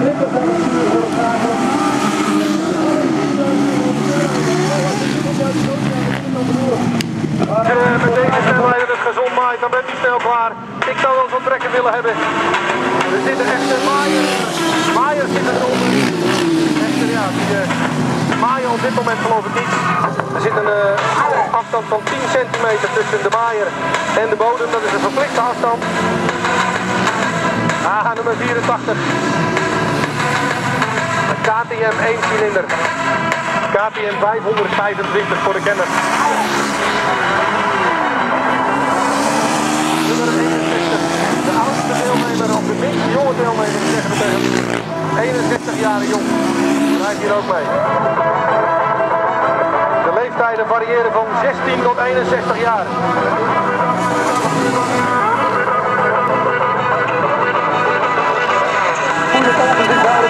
je eh, met deze snelheid het gezond maait, dan bent u snel klaar. Ik zou wel zo'n willen hebben. Er zitten echte maaier. Maaiers zitten eronder. Echter ja, die uh, maaien op dit moment geloof ik niet. Er zit een uh, afstand van 10 centimeter tussen de maaier en de bodem. Dat is een verplichte afstand. Ah, nummer 84. KTM 1 cilinder. KTM 525 voor de kenner. Nummer 61. De oudste deelnemer of de minst jonge deelnemer, zeggen we tegen hem. 61 jaar jong. Rijdt hier ook mee. De leeftijden variëren van 16 tot 61 jaar.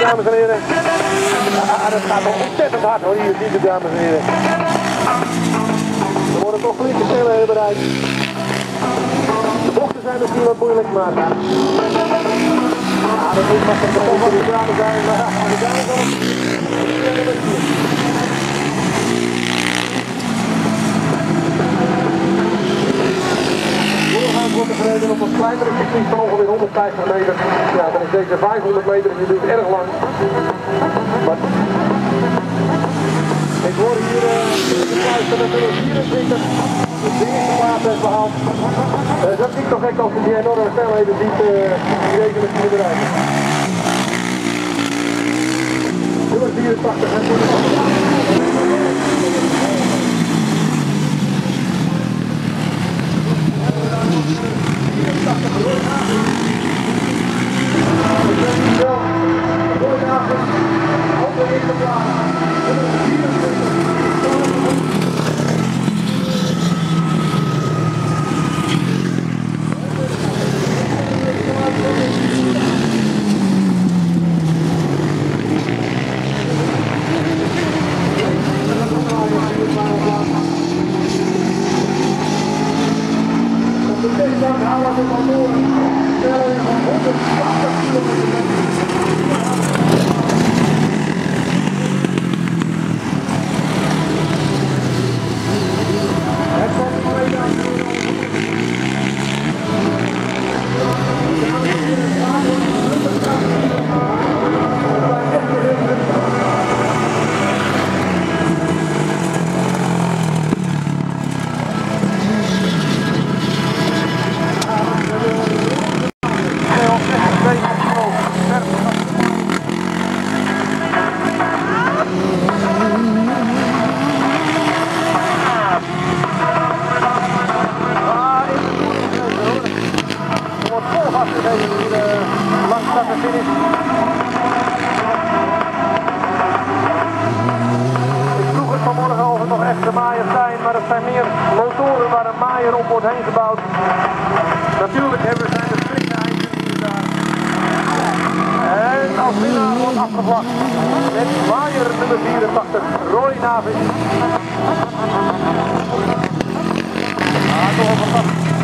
Dames en heren. Ah, dat gaat wel ontzettend hard hoor, hier ziet dames en heren. Er worden toch flinke snelheden bereikt. De bochten zijn misschien wat moeilijk, maar... Ja, dat moet maar toch wat de graden zijn, maar ja, de wel... Doorgaans wordt er gereden op een kleinere circuit van ongeveer 150 meter. Ja, dan is deze 500 meter natuurlijk erg lang. Maar ik hoor hier uh, de dat er 24 de eerste plaats heeft behaald. Uh, dat ik toch echt als je die enorme snelheden ziet uh, die deze machine bereiken. Nummer 84 en wordt heen gebouwd. Natuurlijk hebben we zijn de strikte eindjes daar. En als winnaar wordt afgevlakt met waaier nummer 84, Roy Navis. Ah, toch een fantastisch.